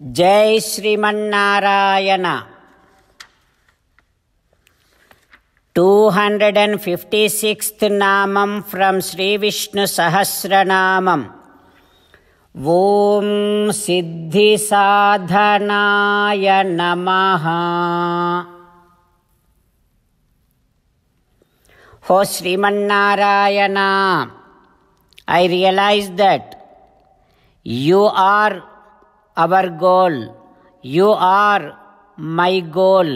జై Srimannarayana two hundred and fifty sixth నామం from Sri Vishnu Sahasranamam ఓం సిద్ధి సాధనాయ నమః హో Srimannarayana I realize that you are our goal. You are my goal.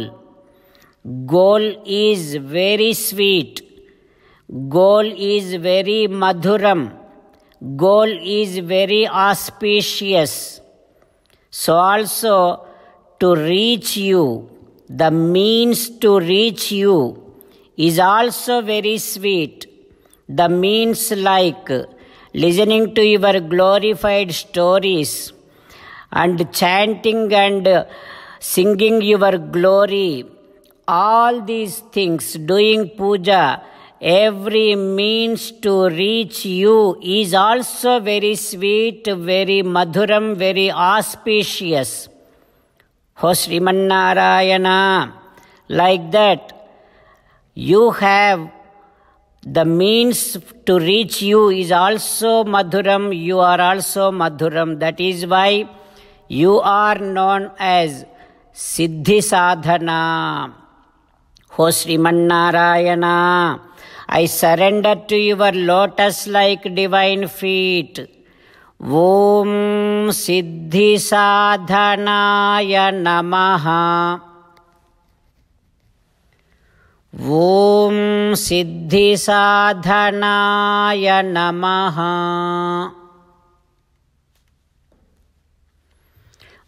Goal is very sweet. Goal is very madhuram. Goal is very auspicious. So also to reach you the means to reach you is also very sweet. The means like listening to your glorified stories and chanting and singing your glory all these things doing puja every means to reach you is also very sweet very madhuram very auspicious. Ho srimanarayana like that you have the means to reach you is also madhuram you are also madhuram. That is why you are known as Siddhi Sadhana. Ho Srimannarayana, I surrender to your lotus-like divine feet. Om Siddhi Sadhanaya Namaha. Om Siddhi Sadhanaya Namaha.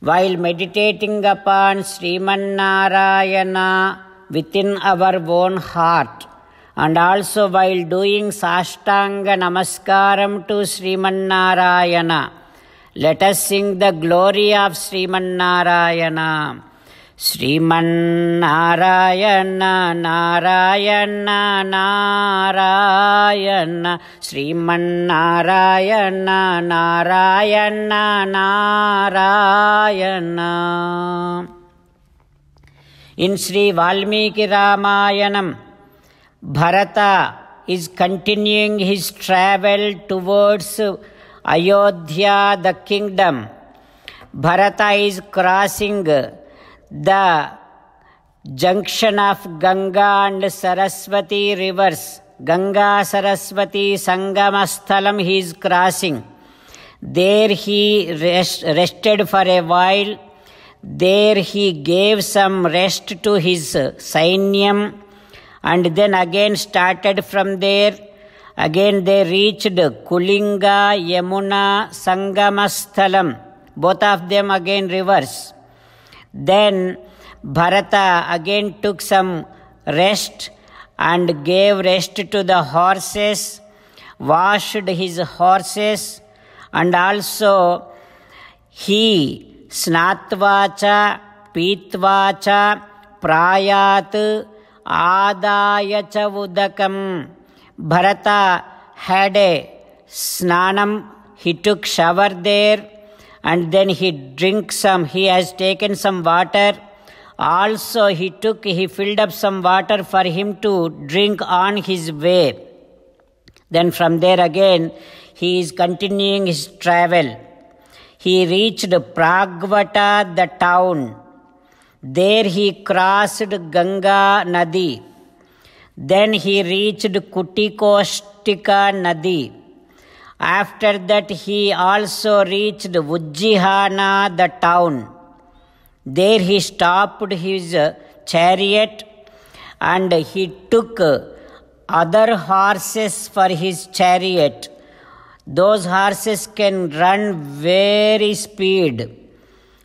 While meditating upon Srimanarayana within our own heart, and also while doing Sashtanga Namaskaram to Srimanarayana, let us sing the glory of Srimanarayana. Srimannarayana Narayana Narayana Srimannarayana Narayana Narayana In Sri Valmiki Ramayanam, Bharata is continuing his travel towards Ayodhya, the kingdom. Bharata is crossing the junction of Ganga and Saraswati rivers. Ganga Saraswati Sangamasthalam he is crossing. There he rest, rested for a while. There he gave some rest to his sainyam and then again started from there. Again they reached Kulinga, Yamuna, Sangamasthalam. Both of them again rivers. Then Bharata again took some rest and gave rest to the horses, washed his horses, and also he snatvacha, pitvacha, prayat, adayacha udakam. Bharata had a snanam, he took shower there and then he drink some he has taken some water. Also he took he filled up some water for him to drink on his way. Then from there again he is continuing his travel. He reached pragvata the town. There he crossed ganga nadi. Then he reached kutikostika nadi after that, he also reached Ujjihana, the town. There he stopped his chariot and he took other horses for his chariot. Those horses can run very speed.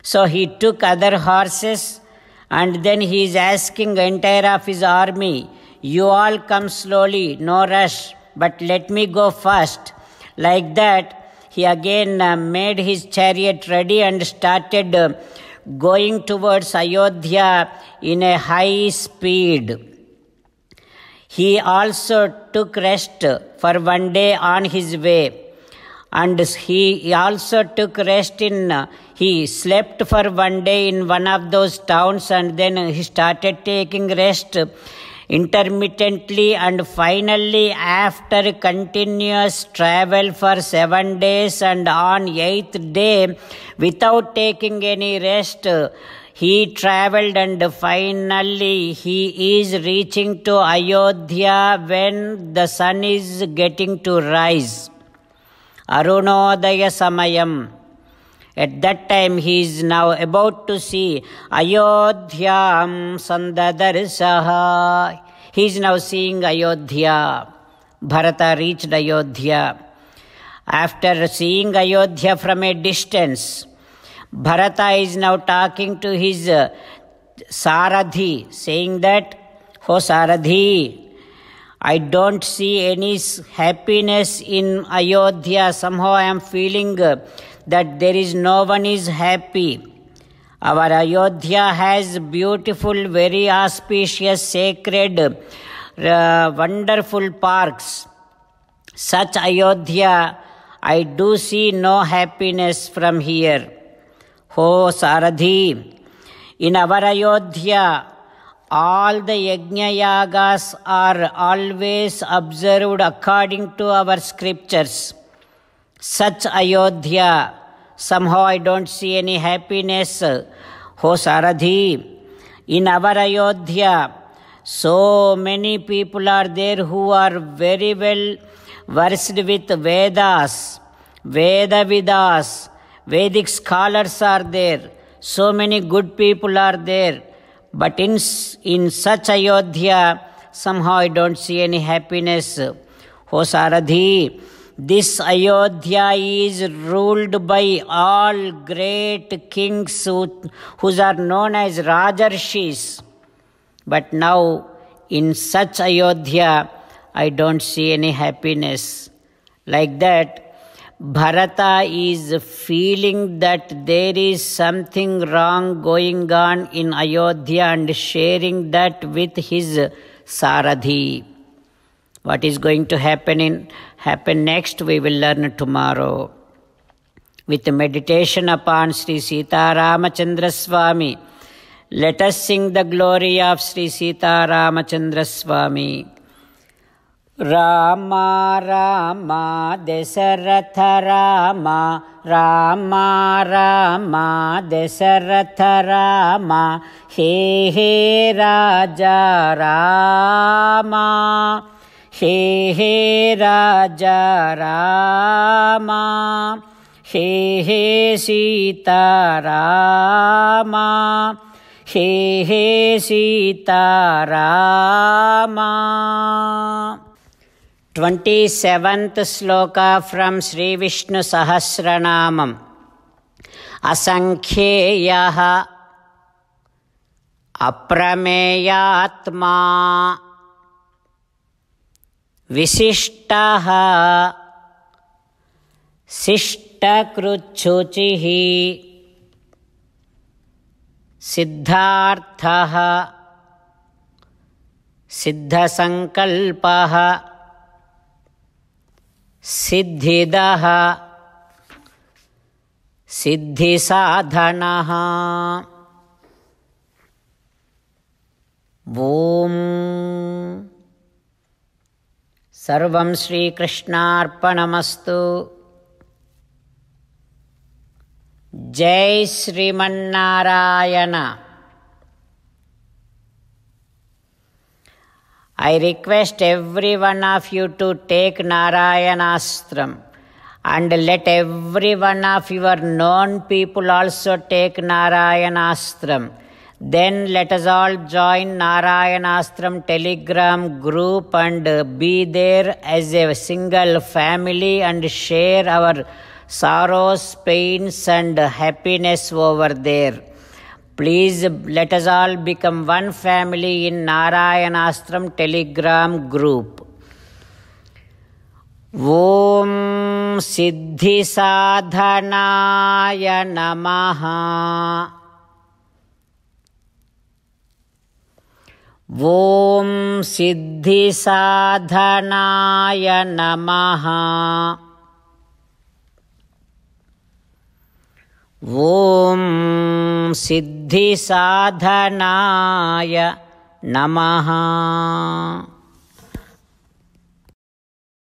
So he took other horses and then he is asking entire of his army, you all come slowly, no rush, but let me go first. Like that, he again uh, made his chariot ready and started uh, going towards Ayodhya in a high speed. He also took rest for one day on his way. and he also took rest in he slept for one day in one of those towns and then he started taking rest intermittently and finally after continuous travel for 7 days and on 8th day without taking any rest he traveled and finally he is reaching to ayodhya when the sun is getting to rise Arunodaya Samayam. At that time, he is now about to see Ayodhyam Sandadarsaha. He is now seeing Ayodhya. Bharata reached Ayodhya. After seeing Ayodhya from a distance, Bharata is now talking to his uh, Saradhi, saying that, Oh Saradhi, I don't see any happiness in Ayodhya. Somehow I am feeling that there is no one is happy. Our Ayodhya has beautiful, very auspicious, sacred, uh, wonderful parks. Such Ayodhya, I do see no happiness from here. Oh Saradhi, in our Ayodhya, all the yajna yagas are always observed according to our scriptures. Such Ayodhya, somehow I don't see any happiness. Ho Saradhi, in our Ayodhya, so many people are there who are very well versed with Vedas, Veda Vidas, Vedic scholars are there, so many good people are there. But in, in such Ayodhya, somehow I don't see any happiness. O Saradhi, this Ayodhya is ruled by all great kings who, who are known as Rajarshis. But now, in such Ayodhya, I don't see any happiness. Like that, Bharata is feeling that there is something wrong going on in Ayodhya and sharing that with his Saradhi. What is going to happen in happen next we will learn tomorrow. With the meditation upon Sri Sita Ramachandra Swami, let us sing the glory of Sri Sita Ramachandra Swami. Rama Rama Dasharatha Rama Rama. हे हे राजा रामा हे हे सीता रामा हे हे Sita Rama. Sitarama twenty seventh श्लोक from श्रीविष्णुसहस्रनामम् असङ्ख्येयः अप्रमेयात्मा। विशिष्टः। शिष्टकृच्छुचिः। सिद्धार्थः। सिद्धसङ्कल्पः। सिद्धिदः। सिद्धिसाधनः। ॐ। सर्वं श्रीकृष्णार्पणमस्तु जय Sriman Narayana I request every one of you to take Narayanastram and let every one of your known people also take Narayanastram. Then let us all join Narayanastram telegram group and be there as a single family and share our sorrows, pains, and happiness over there. Please let us all become one family in Narayanastram telegram group. ॐ सिद्धिसाधनाय नमः ॐ सिद्धिसाधनाय नमः। ॐ सिद्धिसाधनाय नमः।